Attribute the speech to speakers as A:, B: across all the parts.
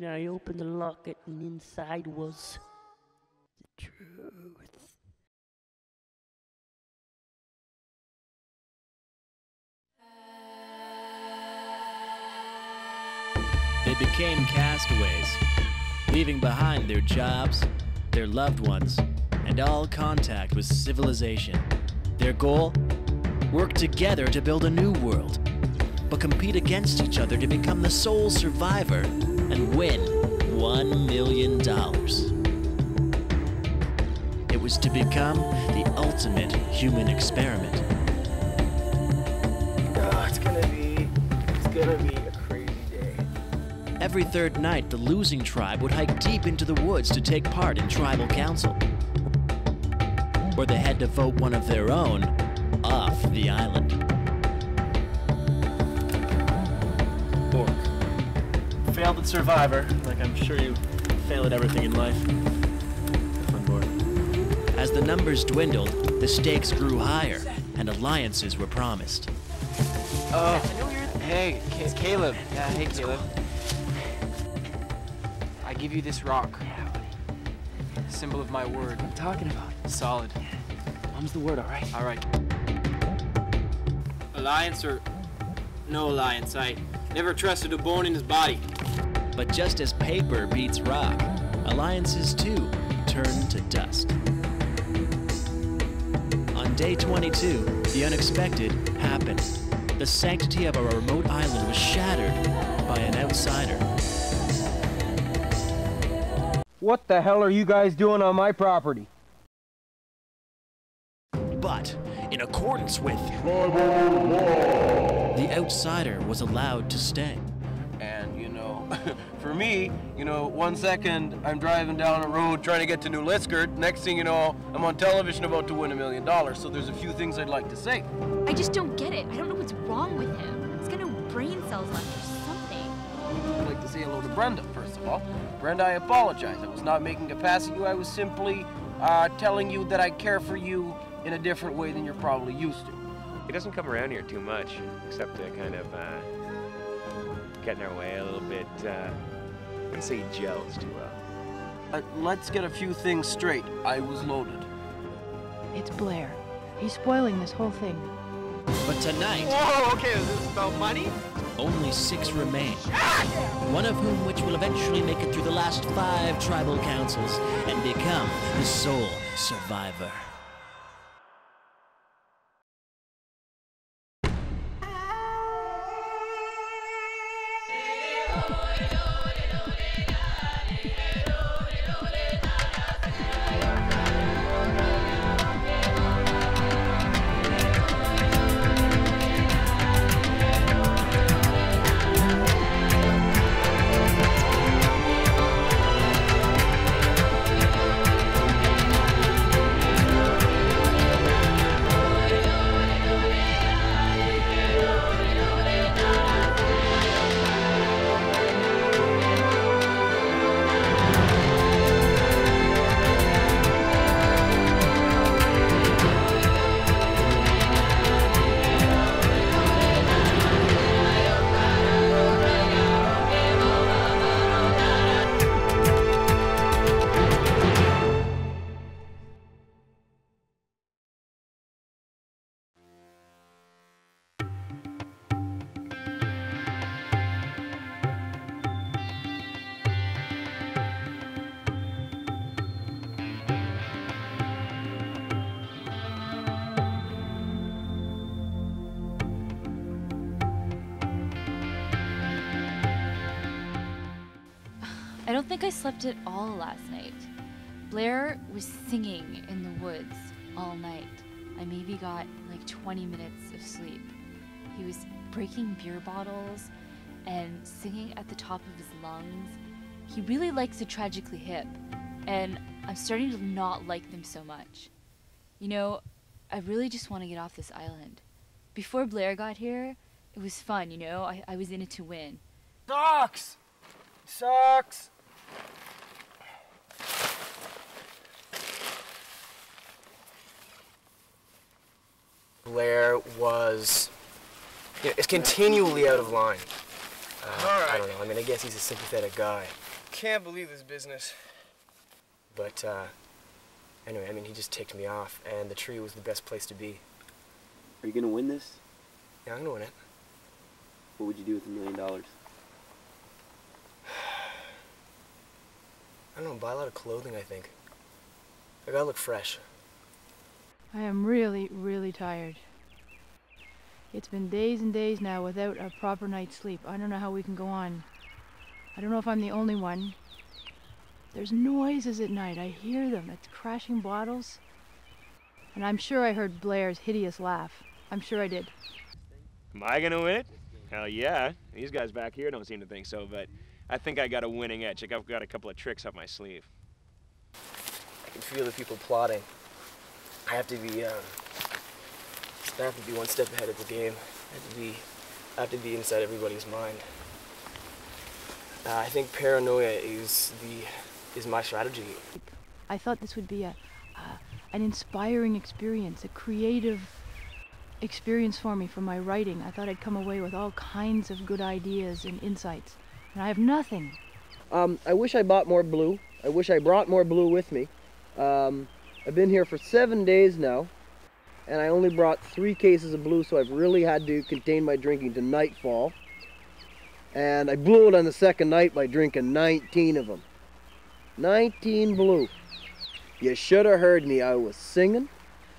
A: And I opened the locket, and inside was the truth.
B: They became castaways, leaving behind their jobs, their loved ones, and all contact with civilization. Their goal? Work together to build a new world, but compete against each other to become the sole survivor and win $1 million. It was to become the ultimate human experiment.
C: Oh, it's gonna be, it's gonna be a crazy day.
B: Every third night, the losing tribe would hike deep into the woods to take part in tribal council. Or they had to vote one of their own off the island.
D: Failed at Survivor, like I'm sure you fail at everything in life. Fun, Bork.
B: As the numbers dwindled, the stakes grew higher, and alliances were promised.
C: Oh, hey, Ca- Caleb. Yeah, hey, Caleb. I give you this rock. Symbol of my word. What are you talking about? Solid. Mom's the word, all right? All right. Alliance or no alliance, I never trusted a bone in his body.
B: But just as paper beats rock, alliances too turn to dust. On day 22, the unexpected happened. The sanctity of a remote island was shattered by an outsider.
E: What the hell are you guys doing on my property?
B: But, in accordance with the outsider was allowed to stay.
F: And, you know, for me, you know, one second I'm driving down a road trying to get to New Liskeard. Next thing you know, I'm on television about to win a million dollars. So there's a few things I'd like to say.
G: I just don't get it. I don't know what's wrong with him. He's got no brain cells left or something.
F: I'd like to say hello to Brenda, first of all. Brenda, I apologize. I was not making a pass at you. I was simply uh, telling you that I care for you in a different way than you're probably used to.
H: He doesn't come around here too much, except to kind of uh, get in our way a little bit. Uh, I wouldn't say he gels too well.
F: Uh, let's get a few things straight. I was loaded.
I: It's Blair. He's spoiling this whole thing.
B: But tonight,
C: Whoa, okay, is this about money?
B: only six remain. One of whom which will eventually make it through the last five tribal councils and become the sole survivor.
G: Think I slept at all last night. Blair was singing in the woods all night. I maybe got like 20 minutes of sleep. He was breaking beer bottles and singing at the top of his lungs. He really likes the tragically hip, and I'm starting to not like them so much. You know, I really just want to get off this island. Before Blair got here, it was fun, you know? I, I was in it to win.
F: Sucks! Sucks!
C: Blair was you know, is continually out of line. Uh, I don't know. I mean, I guess he's a sympathetic guy.
J: can't believe this business.
K: But, uh, anyway, I mean, he just ticked me off, and the tree was the best place to be.
L: Are you gonna win this?
K: Yeah, I'm gonna win it.
L: What would you do with a million dollars?
K: I don't know, buy a lot of clothing, I think. I gotta look fresh.
I: I am really, really tired. It's been days and days now without a proper night's sleep. I don't know how we can go on. I don't know if I'm the only one. There's noises at night. I hear them. It's crashing bottles. And I'm sure I heard Blair's hideous laugh. I'm sure I did.
H: Am I gonna win it? Hell yeah. These guys back here don't seem to think so, but I think I got a winning edge. I've got a couple of tricks up my sleeve.
K: I can feel the people plotting. I have to be, um, I have to be one step ahead of the game. I have to be, I have to be inside everybody's mind. Uh, I think paranoia is the, is my strategy.
I: I thought this would be a, uh, an inspiring experience, a creative experience for me for my writing. I thought I'd come away with all kinds of good ideas and insights. And I have nothing.
E: Um, I wish I bought more blue. I wish I brought more blue with me. Um, I've been here for seven days now, and I only brought three cases of blue, so I've really had to contain my drinking to nightfall. And I blew it on the second night by drinking 19 of them. 19 blue. You should have heard me. I was singing.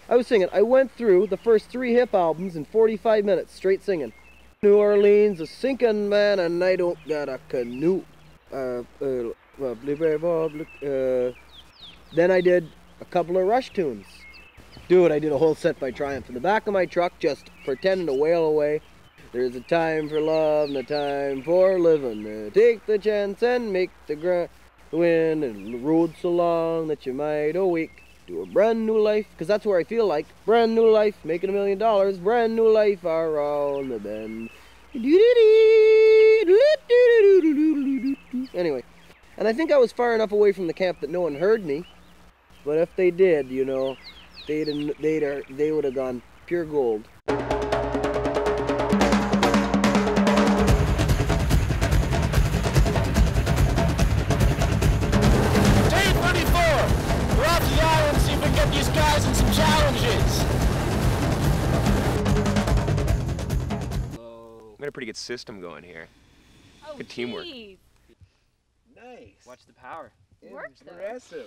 E: I was singing. I went through the first three hip albums in 45 minutes, straight singing. New Orleans, a sinking man, and I don't got a canoe. Uh, uh, uh, then I did a couple of Rush tunes. Dude, I did a whole set by Triumph in the back of my truck, just pretending to wail away. There's a time for love and a time for living. Uh, take the chance and make the ground win, and road so long that you might awake to a brand new life. Cause that's where I feel like brand new life, making a million dollars, brand new life around the bend. Anyway, and I think I was far enough away from the camp that no one heard me. But if they did, you know, they'd they'd they would have gone pure gold.
D: Team 34! We're off to the island see if we can get these guys in some challenges!
H: We got a pretty good system going here. Oh, good teamwork.
C: Nice. Watch the power.
G: Worked though.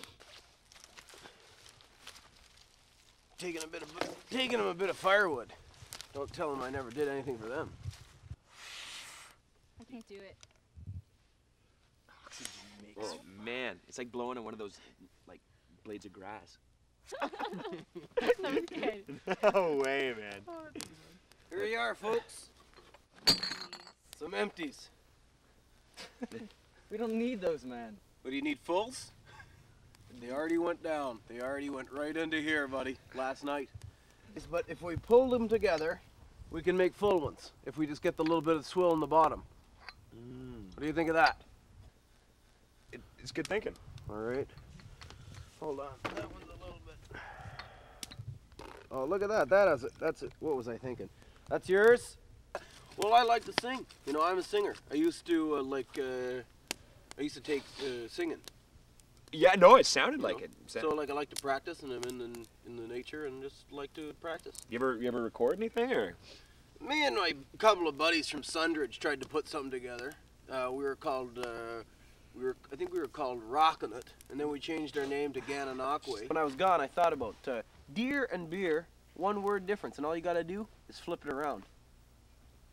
F: Impressive. Taking a bit of taking them a bit of firewood. Don't tell them I never did anything for them.
G: I can't do it.
L: Oh man, it's like blowing on one of those like blades of grass.
G: that was good.
H: No way, man.
F: Oh, Here we are, folks. Some empties.
C: We don't need those, man.
F: What do you need, fulls? They already went down. They already went right into here, buddy, last night. But if we pull them together, we can make full ones. If we just get the little bit of swill in the bottom. What do you think of that?
H: It, it's good thinking.
F: All right. Hold on. That one's a little bit. Oh, look at that. That is it. That's it. What was I thinking? That's yours? Well, I like to sing. You know, I'm a singer. I used to uh, like. Uh, I used to take uh, singing.
H: Yeah, no, it sounded
F: you
H: like
F: know?
H: it. Sa-
F: So like I like to practice, and I'm in the, in the nature, and just like to practice.
H: you ever you ever record anything or?
F: Me and my couple of buddies from Sundridge tried to put something together. Uh, we were called, uh, we were, I think we were called Rockin' It, and then we changed our name to Gananoque. When I was gone, I thought about uh, deer and beer, one word difference, and all you gotta do is flip it around.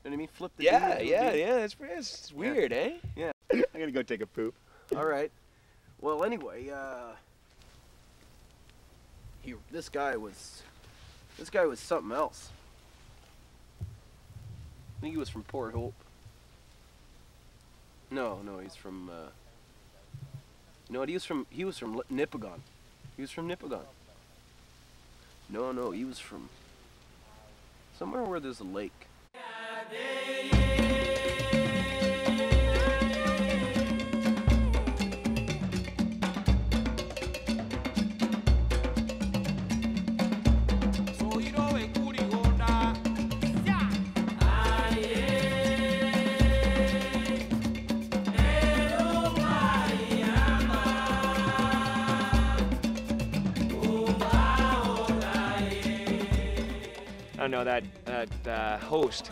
F: You know what I mean? Flip the
H: Yeah,
F: D into a
H: yeah,
F: B.
H: yeah. It's, it's weird, eh?
F: Yeah.
H: I'm gonna go take a poop.
F: All right. Well, anyway, uh, he, this guy was, this guy was something else. I think he was from Port Hope. No, no, he's from. Uh, what? He was from. He was from Nipigon. He was from Nipigon. No, no, he was from somewhere where there's a lake.
H: Know that that uh, host,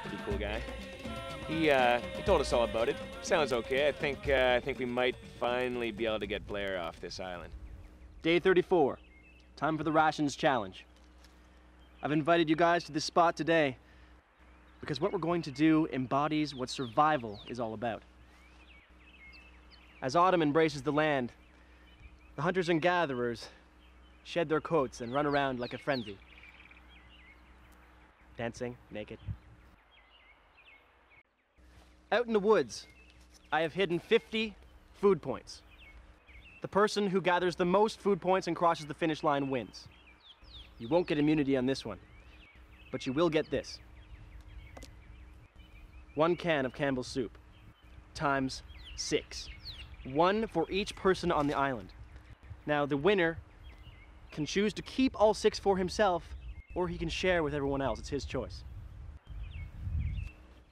H: pretty cool guy. He uh, he told us all about it. Sounds okay. I think uh, I think we might finally be able to get Blair off this island.
J: Day 34. Time for the rations challenge. I've invited you guys to this spot today because what we're going to do embodies what survival is all about. As autumn embraces the land, the hunters and gatherers shed their coats and run around like a frenzy. Dancing, naked. Out in the woods, I have hidden 50 food points. The person who gathers the most food points and crosses the finish line wins. You won't get immunity on this one, but you will get this. One can of Campbell's soup, times six. One for each person on the island. Now, the winner can choose to keep all six for himself, or he can share with everyone else. It's his choice.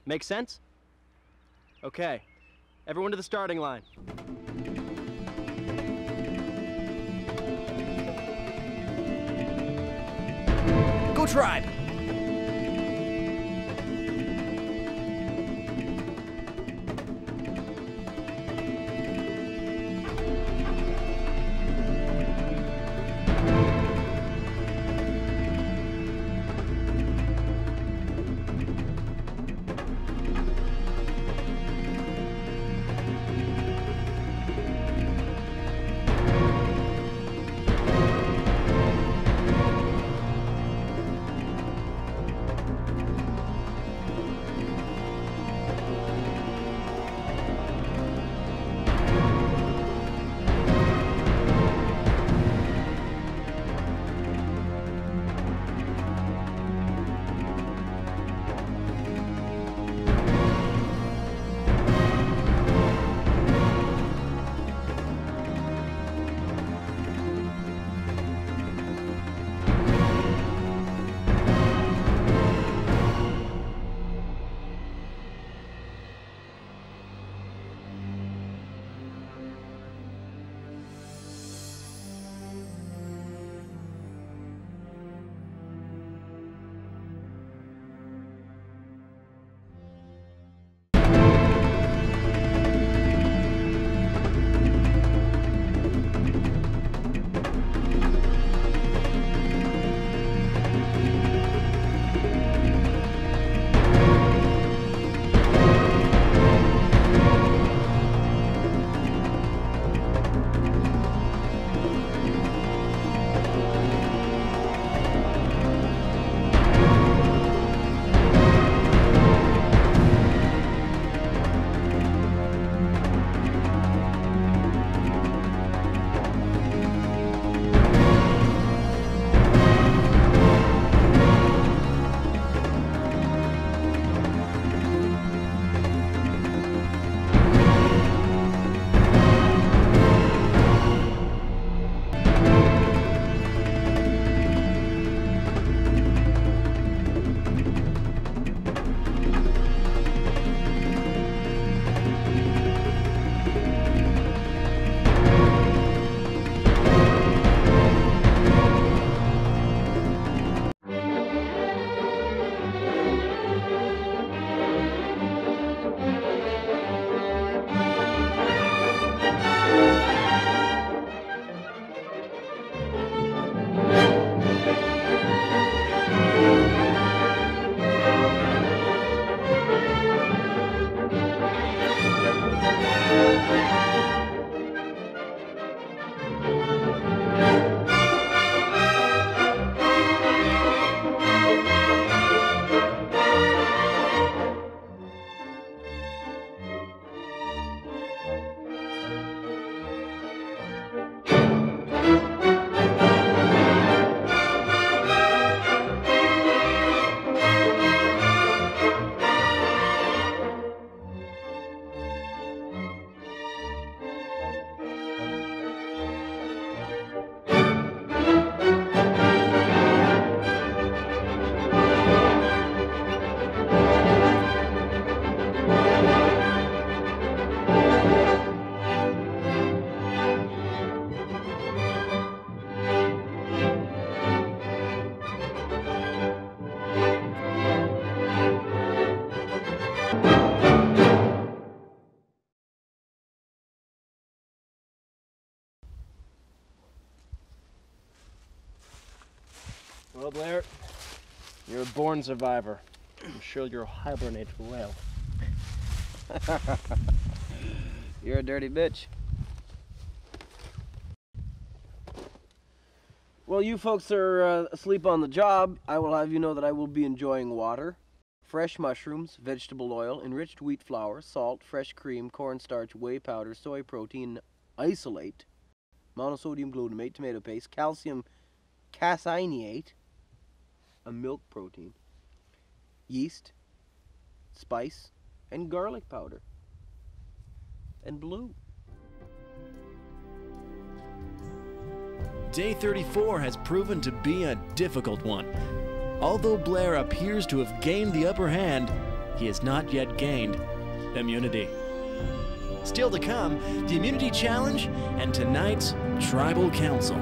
J: Make sense? Okay. Everyone to the starting line. Go tribe! Blair, you're a born survivor. I'm sure you'll hibernate well.
F: You're a dirty bitch. Well, you folks are uh, asleep on the job, I will have you know that I will be enjoying water, fresh mushrooms, vegetable oil, enriched wheat flour, salt, fresh cream, cornstarch, whey powder, soy protein, isolate, monosodium glutamate, tomato paste, calcium caseinate, a milk protein, yeast, spice, and garlic powder. And blue.
B: Day 34 has proven to be a difficult one. Although Blair appears to have gained the upper hand, he has not yet gained immunity. Still to come, the immunity challenge and tonight's tribal council.